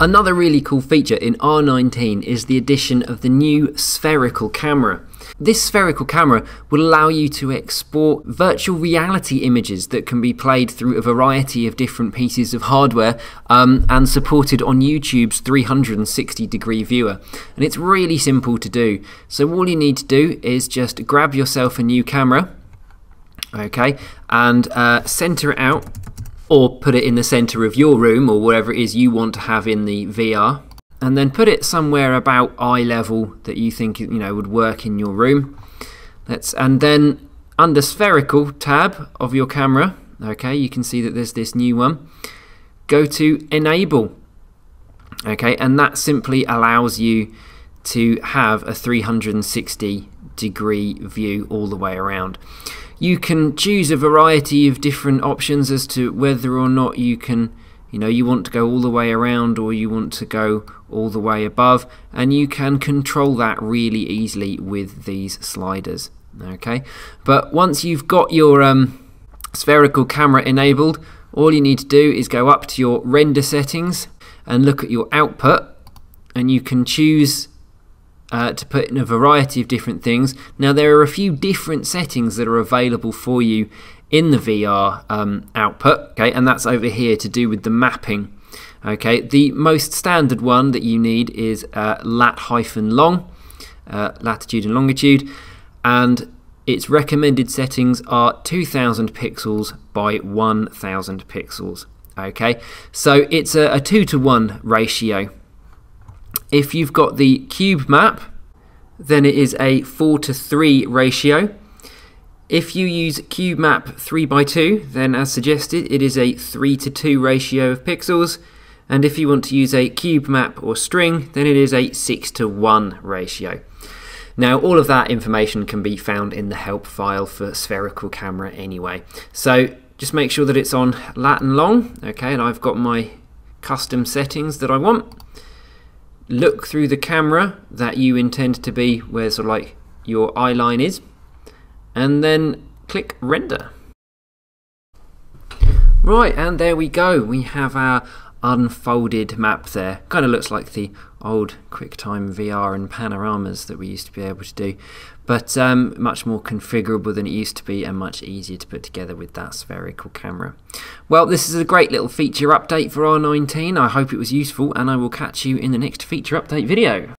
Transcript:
Another really cool feature in R19 is the addition of the new spherical camera. This spherical camera will allow you to export virtual reality images that can be played through a variety of different pieces of hardware um, and supported on YouTube's 360 degree viewer. And it's really simple to do. So all you need to do is just grab yourself a new camera, okay, and uh, center it out or put it in the center of your room or wherever it is you want to have in the VR and then put it somewhere about eye level that you think you know would work in your room. Let's and then under spherical tab of your camera okay you can see that there's this new one go to enable okay and that simply allows you to have a 360 degree view all the way around. You can choose a variety of different options as to whether or not you can you know you want to go all the way around or you want to go all the way above and you can control that really easily with these sliders okay? But once you've got your um, spherical camera enabled all you need to do is go up to your render settings and look at your output and you can choose uh, to put in a variety of different things. Now, there are a few different settings that are available for you in the VR um, output, okay, and that's over here to do with the mapping. Okay, the most standard one that you need is uh, lat hyphen long, uh, latitude and longitude, and its recommended settings are 2000 pixels by 1000 pixels. Okay, so it's a, a two to one ratio. If you've got the cube map, then it is a 4 to 3 ratio. If you use cube map 3 by 2, then as suggested, it is a 3 to 2 ratio of pixels. And if you want to use a cube map or string, then it is a 6 to 1 ratio. Now, all of that information can be found in the help file for spherical camera anyway. So just make sure that it's on lat and long, okay, and I've got my custom settings that I want look through the camera that you intend to be where sort of like your eye line is and then click render. Right, and there we go. We have our unfolded map there. Kind of looks like the old QuickTime VR and panoramas that we used to be able to do, but um, much more configurable than it used to be and much easier to put together with that spherical camera. Well, this is a great little feature update for R19. I hope it was useful, and I will catch you in the next feature update video.